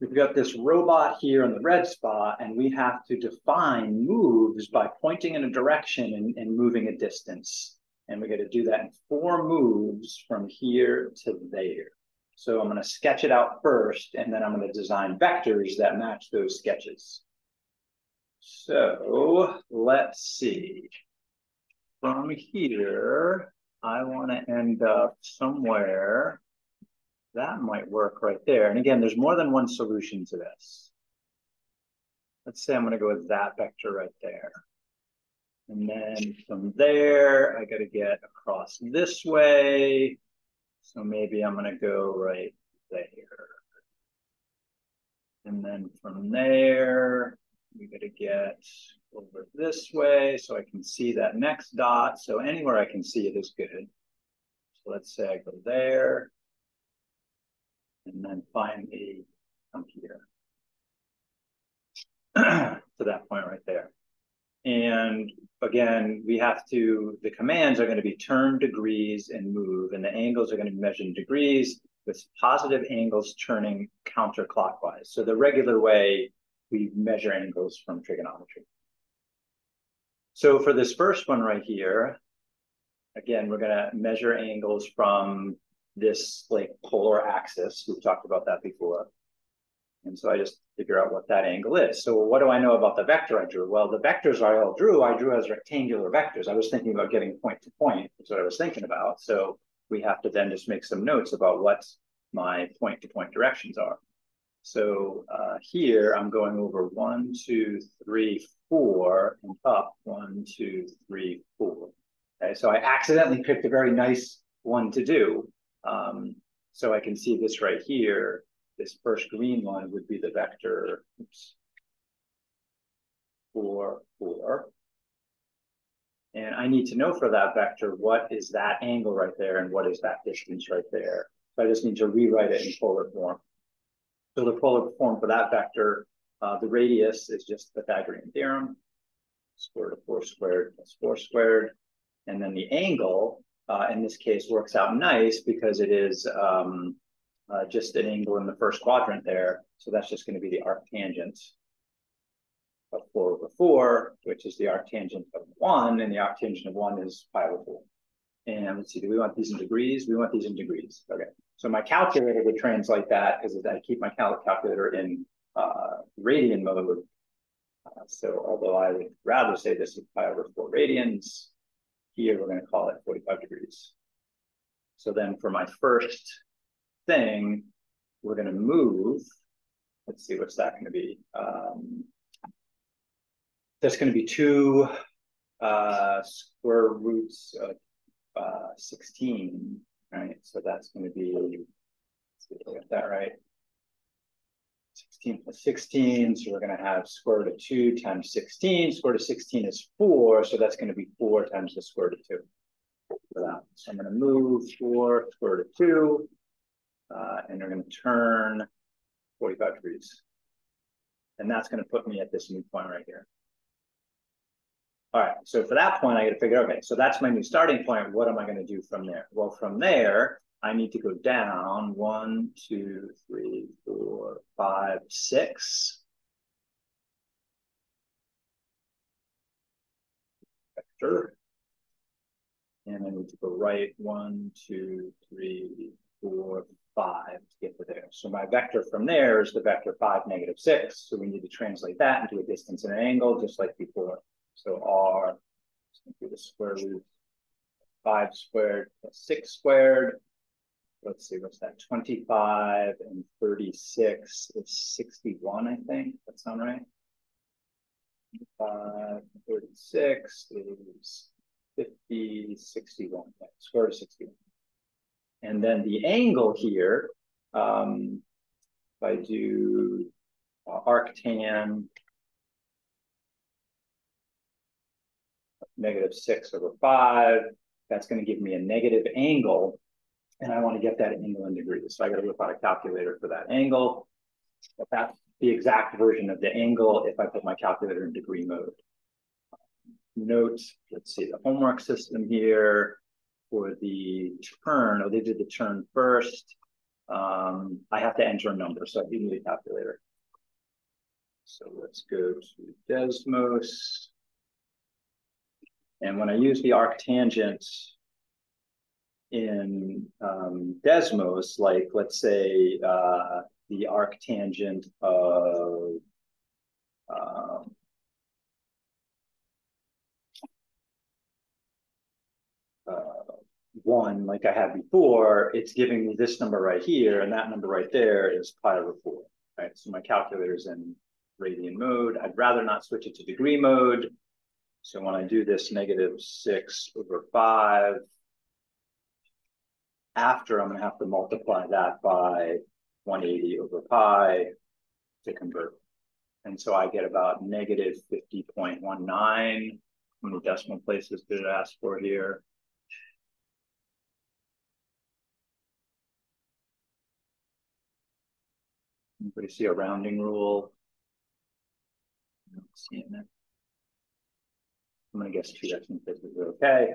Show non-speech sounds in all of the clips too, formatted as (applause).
we've got this robot here in the red spot, and we have to define moves by pointing in a direction and, and moving a distance. And we got to do that in four moves from here to there. So I'm going to sketch it out first, and then I'm going to design vectors that match those sketches. So let's see. From here, I want to end up somewhere. That might work right there. And again, there's more than one solution to this. Let's say I'm going to go with that vector right there. And then from there, I got to get across this way. So maybe I'm going to go right there. And then from there, we got to get over this way so I can see that next dot. So anywhere I can see it is good. So let's say I go there and then finally come here (clears throat) to that point right there. And again, we have to, the commands are going to be turn degrees and move, and the angles are going to be measured in degrees with positive angles turning counterclockwise. So the regular way we measure angles from trigonometry. So for this first one right here, again, we're going to measure angles from this like polar axis. We've talked about that before. And so I just figure out what that angle is. So what do I know about the vector I drew? Well, the vectors I all drew, I drew as rectangular vectors. I was thinking about getting point to point. That's what I was thinking about. So we have to then just make some notes about what my point to point directions are. So uh, here I'm going over one, two, three, four, and up one, two, three, four. Okay, so I accidentally picked a very nice one to do. So I can see this right here this first green one would be the vector, oops, four, four. And I need to know for that vector, what is that angle right there and what is that distance right there? So I just need to rewrite it in polar form. So the polar form for that vector, uh, the radius is just Pythagorean theorem, square root of four squared plus four squared. And then the angle, uh, in this case, works out nice because it is um, uh, just an angle in the first quadrant there. So that's just going to be the arctangent of 4 over 4, which is the arctangent of 1, and the arctangent of 1 is pi over 4. And let's see, do we want these in degrees? We want these in degrees. Okay. So my calculator would translate that because I keep my cal calculator in uh, radian mode. Uh, so although I would rather say this is pi over 4 radians, here we're going to call it 45 degrees. So then for my first thing, we're going to move. Let's see, what's that going to be? Um, there's going to be two uh, square roots of uh, 16, right? So that's going to be, let's see if I get that right. 16 plus 16, so we're going to have square root of 2 times 16. Square root of 16 is 4, so that's going to be 4 times the square root of 2. So I'm going to move 4 square root of 2 uh, and they're going to turn 45 degrees. And that's going to put me at this new point right here. All right, so for that point, I got to figure, okay, so that's my new starting point. What am I going to do from there? Well, from there, I need to go down one, two, three, four, five, six. Vector. And I need to go right one, two, three, four, five to get to there. So my vector from there is the vector five, negative six. So we need to translate that into a distance and an angle, just like before. So R, do the square root, five squared plus six squared. Let's see, what's that? 25 and 36 is 61, I think. That sound right? 25 36 is 50, 61. Yeah, square of 61. And then the angle here, um, if I do uh, arctan negative six over five, that's going to give me a negative angle. And I want to get that angle in degrees. So I got to whip out a calculator for that angle. But that's the exact version of the angle if I put my calculator in degree mode. Note, let's see the homework system here for the turn, oh, they did the turn first. um, I have to enter a number, so I need a calculator. So let's go to Desmos. And when I use the arctangent in um, Desmos, like let's say uh, the arctangent of um, uh, one, like I had before, it's giving me this number right here, and that number right there is pi over four, right? So my calculator's in radian mode. I'd rather not switch it to degree mode. So when I do this negative six over five, after I'm gonna have to multiply that by 180 over pi to convert. And so I get about negative 50.19. How many decimal places did it ask for here? Anybody see a rounding rule? I'm gonna guess two decimal places are okay.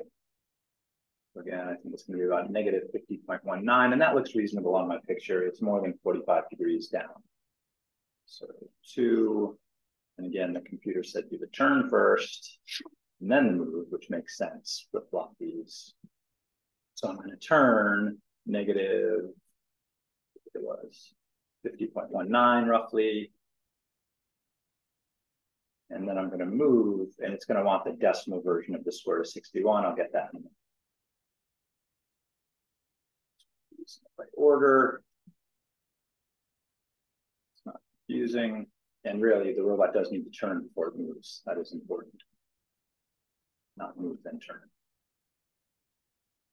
Again, I think it's gonna be about negative 50.19, and that looks reasonable on my picture. It's more than 45 degrees down. So two, and again, the computer said do the turn first, and then the move, which makes sense, flip-flop these. So I'm gonna turn negative, it was 50.19 roughly, and then I'm going to move, and it's going to want the decimal version of the square of 61. I'll get that in right order. It's not confusing. And really, the robot does need to turn before it moves. That is important. Not move, then turn.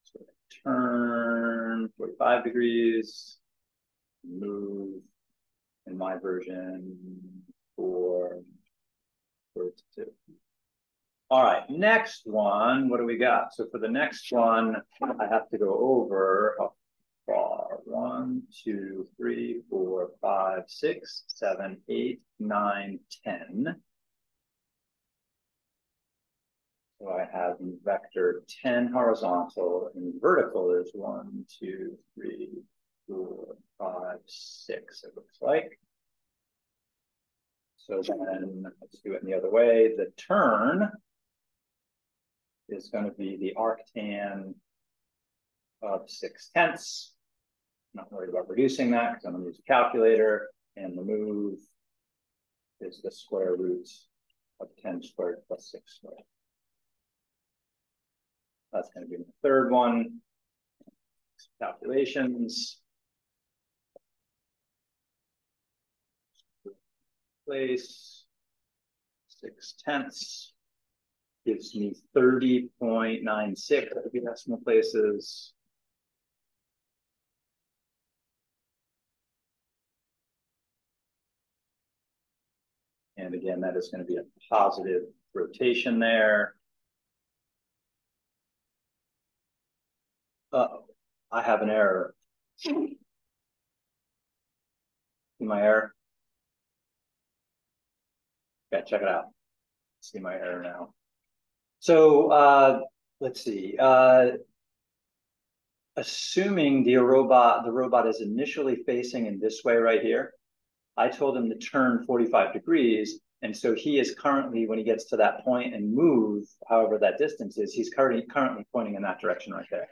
So turn 45 degrees, move in my version for two. All right, next one, what do we got? So for the next one, I have to go over how far? One, two, three, four, five, six, seven, eight, nine, ten. So I have vector 10 horizontal and vertical is one, two, three, four, five, six, it looks like. So then let's do it in the other way. The turn is going to be the arctan of six tenths. Not worried about reducing that because I'm going to use a calculator. And the move is the square root of 10 squared plus 6 squared. That's going to be the third one. Calculations. place, six tenths, gives me 30.96 decimal places. And again, that is going to be a positive rotation there. Uh oh I have an error. See my error? Okay, check it out. See my error now. So uh, let's see. Uh, assuming the robot, the robot is initially facing in this way right here, I told him to turn 45 degrees. And so he is currently, when he gets to that point and move, however that distance is, he's currently currently pointing in that direction right there.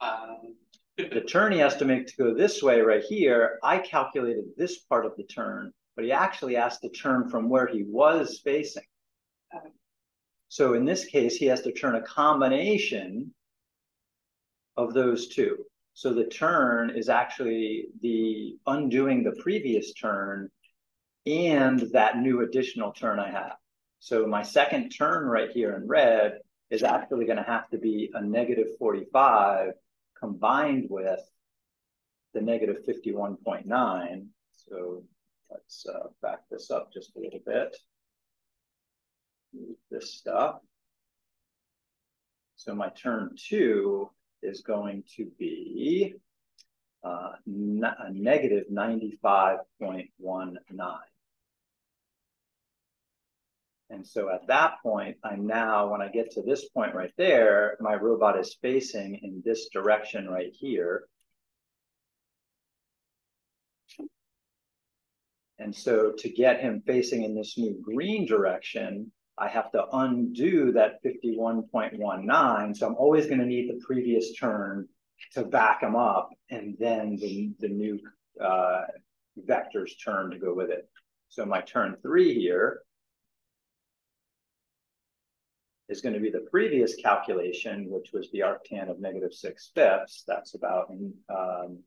Um, (laughs) the turn he has to make to go this way right here, I calculated this part of the turn but he actually asked to turn from where he was facing. So in this case, he has to turn a combination of those two. So the turn is actually the undoing the previous turn and that new additional turn I have. So my second turn right here in red is actually going to have to be a negative 45 combined with the negative 51.9. So Let's uh, back this up just a little bit. Move this stuff. So my turn two is going to be uh, a negative 95.19. And so at that point, I'm now, when I get to this point right there, my robot is facing in this direction right here. And so to get him facing in this new green direction, I have to undo that fifty-one point one nine, so I'm always gonna need the previous turn to back them up, and then the, the new, uh, vector's turn to go with it. So my turn three here is going to be the previous calculation, which was the arctan of negative six fifths. That's about um,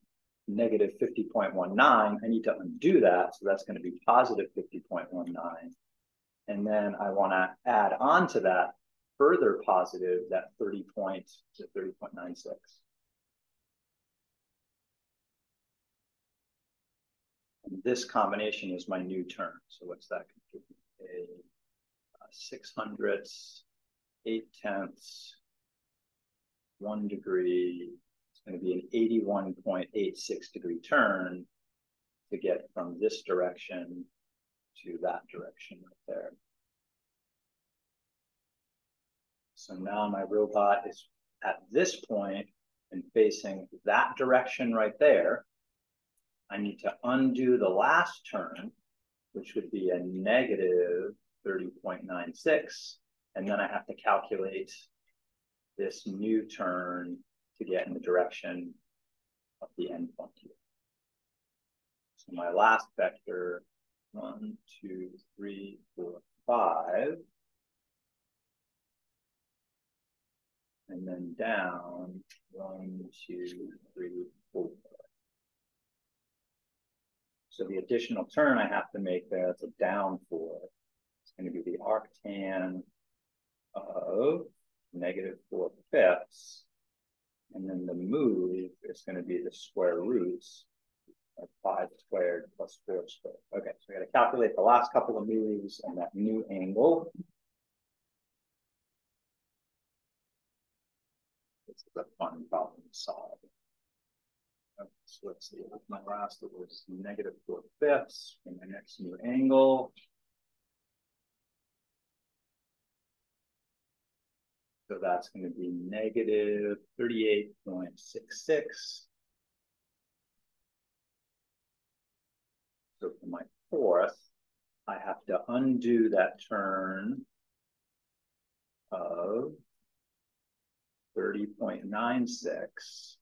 negative 50.19. I need to undo that. So that's going to be positive 50.19. And then I want to add on to that further positive, that 30 point to 30.96. This combination is my new term. So what's that? A, a six hundredths, eight tenths, one degree. It's going to be an 81.86 degree turn to get from this direction to that direction right there. So now my robot is at this point and facing that direction right there. I need to undo the last turn, which would be a negative 30.96. And then I have to calculate this new turn to get in the direction of the endpoint here. So my last vector, one, two, three, four, five. And then down, one, two, three, four. So the additional turn I have to make there, it's a down four. It's going to be the arctan of negative four fifths. And then the move is going to be the square roots of five squared plus four squared. Okay, so we got to calculate the last couple of moves and that new angle. This is a fun problem to solve. So let's see, with my last, it was negative four fifths, and my next new angle. So that's going to be negative 38.66. So for my fourth, I have to undo that turn of 30.96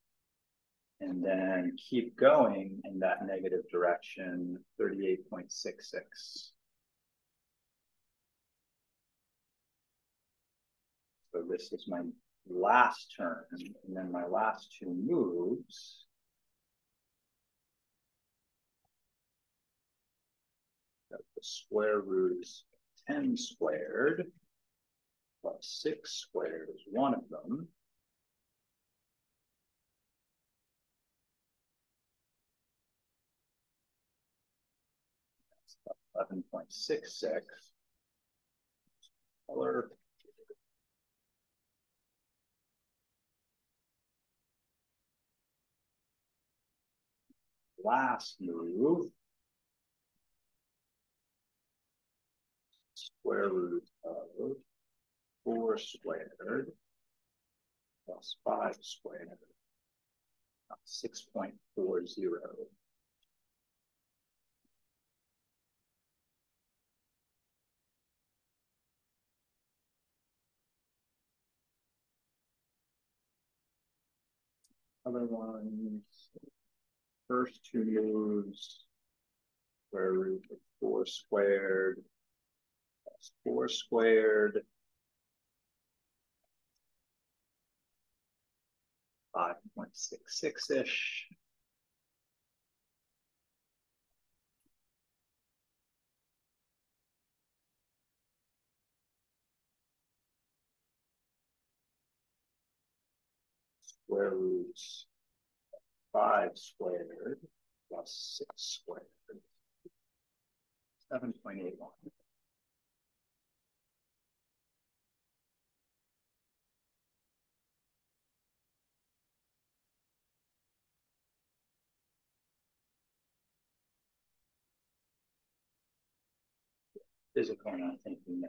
and then keep going in that negative direction, 38.66. So this is my last turn, and then my last two moves. The square root is 10 squared plus 6 squared is one of them. That's 11.66. Color. Last move. Square root of 4 squared plus 5 squared, 6.40. other ones, first two moves, square root of four squared, that's four squared. Five point six six ish. Square root five squared plus six squared. 7.81. there's a I think we may.